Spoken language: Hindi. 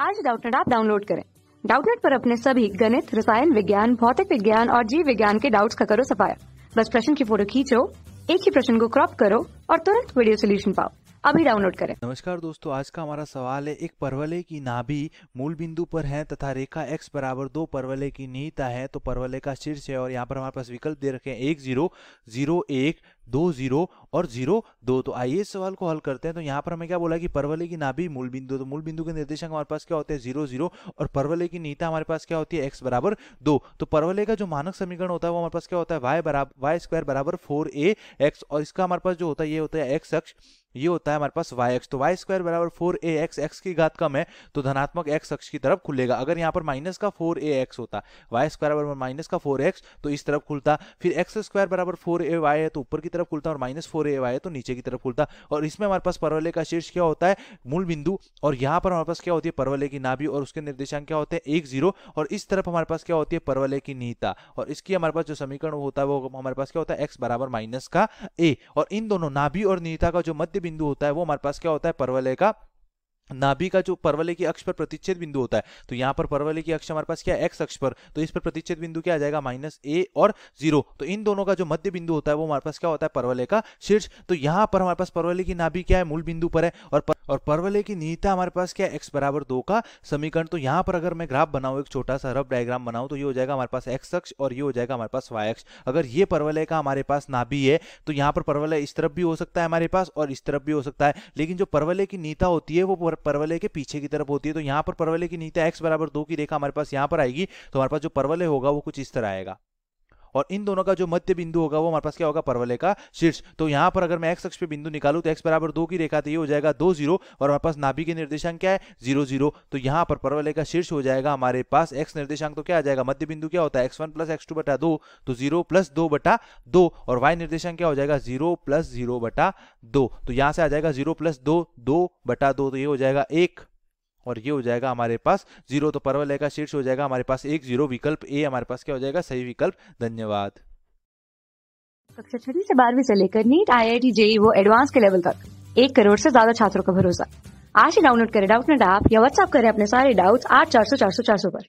आज डाउटनेट आप डाउनलोड करें। डाउटनेट पर अपने सभी गणित, रसायन विज्ञान, भौतिक विज्ञान और जीव विज्ञान के डाउट्स का करो सफाया। बस प्रश्न की फ़ोटो खींचो, एक ही प्रश्न को क्रॉप करो और तुरंत वीडियो सोल्यूशन पाओ। अभी डाउनलोड करें। नमस्कार दोस्तों, आज का हमारा सवाल है, एक परवलय की नाभि मूल बिंदु पर है तथा रेखा x बराबर दो परवलय की निहिता है तो परवलय का शीर्ष है और यहाँ पर हमारे पास विकल्प दे रखे हैं, एक ज़ीरो ज़ीरो एक, दो ज़ीरो और ज़ीरो दो। तो आइए इस सवाल को हल करते हैं। तो यहाँ पर हमें क्या बोला कि परवलय की नाभि मूल बिंदु तो मूल बिंदु के निर्देशक हमारे पास क्या होते हैं, ज़ीरो ज़ीरो और परवलय की नीता हमारे पास क्या होती है एक्स बराबर दो। तो परवलय का जो मानक समीकरण होता है, वो हमारे पास क्या होता है वाई बराबर वाई स्क्वायर बराबर फोर ए एक्स और इसका हमारे पास जो होता है, ये होता है एक्स अक्ष। ये होता है हमारे पास वाई एक्स तो वाई स्क्वायर बराबर फोर ए एक्स एक्स की घात कम है तो धनात्मक एक्स अक्ष की तरफ़ खुलेगा। अगर यहाँ पर माइनस का फोर ए एक्स होता वाई स्क्वायर बराबर माइनस का फोर एक्स तो इस तरफ़ खुलता, फिर एक्स स्क्वायर बराबर फोर ए वाई है तो ऊपर की तरफ़ खुलता और माइनस फोर ए वाई है तो नीचे की तरफ़ खुलता। और इसमें हमारे पास परवलय का शीर्ष क्या होता है? मूल बिंदु। और यहाँ पर हमारे पास क्या होती है? परवलय की नाभि और उसके निर्देशांक क्या होते हैं? एक ज़ीरो और इस तरफ़ हमारे पास क्या होती है? परवलय की निहिता और इसकी हमारे पास जो समीकरण होता है, वो हमारे पास क्या होता है? एक्स बराबर माइनस का ए और इन दोनों नाभि और निहिता का जो मध्य बिंदु होता है वो हमारे पास क्या होता है? परवलय का नाभि का जो परवलय की अक्ष पर प्रतिच्छेद बिंदु होता है तो यहाँ पर परवलय की अक्ष हमारे पास क्या एक्स अक्ष पर। तो इस पर प्रतिच्छेद बिंदु क्या आ जाएगा? माइनस ए और ज़ीरो तो इन दोनों का जो मध्य बिंदु होता है वो हमारे पास क्या होता है? परवलय का शीर्ष। तो यहाँ पर हमारे पास परवलय की नाभि क्या है? मूल बिंदु पर है। और पर, और परवलय की निहिता हमारे पास क्या है? एक्स बराबर दो का समीकरण। तो यहाँ पर अगर मैं ग्राफ बनाऊँ एक छोटा सा रफ डायग्राम बनाऊँ तो ये हो जाएगा हमारे पास एक्स अक्ष और ये हो जाएगा हमारे पास वाई अक्ष। अगर ये परवलय का हमारे पास नाभि है तो यहाँ पर परवलय इस तरफ़ भी हो सकता है हमारे पास और इस तरफ़ भी हो सकता है। लेकिन जो परवलय की नीता होती है वो परवलय के पीछे की तरफ़ होती है तो यहाँ पर परवले की नीता एक्स बराबर दो की रेखा हमारे पास यहाँ पर आएगी तो हमारे पास जो परवले होगा वो कुछ इस तरह आएगा। और इन दोनों का जो मध्य बिंदु होगा, वो हमारे पास क्या होगा? परवलय का शीर्ष। तो यहाँ पर अगर मैं एक्स अक्ष पे बिंदु निकालू तो एक्स बराबर दो की रेखा तो ये हो जाएगा दो ज़ीरो, और हमारे पास नाभि के निर्देशांक क्या है? Zero zero. तो यहाँ पर परवलय का शीर्ष हो जाएगा हमारे पास एक्स निर्देशांक तो क्या आ जाएगा? मध्य बिंदु क्या होता है? X one plus X two बटा दो। तो ज़ीरो प्लस दो बटा दो, और वाई निर्देशांक क्या हो जाएगा? ज़ीरो प्लस ज़ीरो बटा दो। तो यहाँ से आ जाएगा ज़ीरो प्लस दो दो बटा दो तो ये हो जाएगा एक। और ये हो जाएगा हमारे पास ज़ीरो तो परवलय का शीर्ष हो जाएगा हमारे पास एक, ज़ीरो विकल्प ए, हमारे पास क्या हो जाएगा? सही विकल्प, धन्यवाद। कक्षा छठी से बारहवीं से लेकर NEET I I T JEE वो एडवांस के लेवल तक। एक करोड़ से ज़्यादा छात्रों का भरोसा। आज ही डाउनलोड करें डाउट नेट ऐप या व्हाट्सएप करें अपने सारे डाउट्स आठ चार सौ चार सौ चार सौ पर।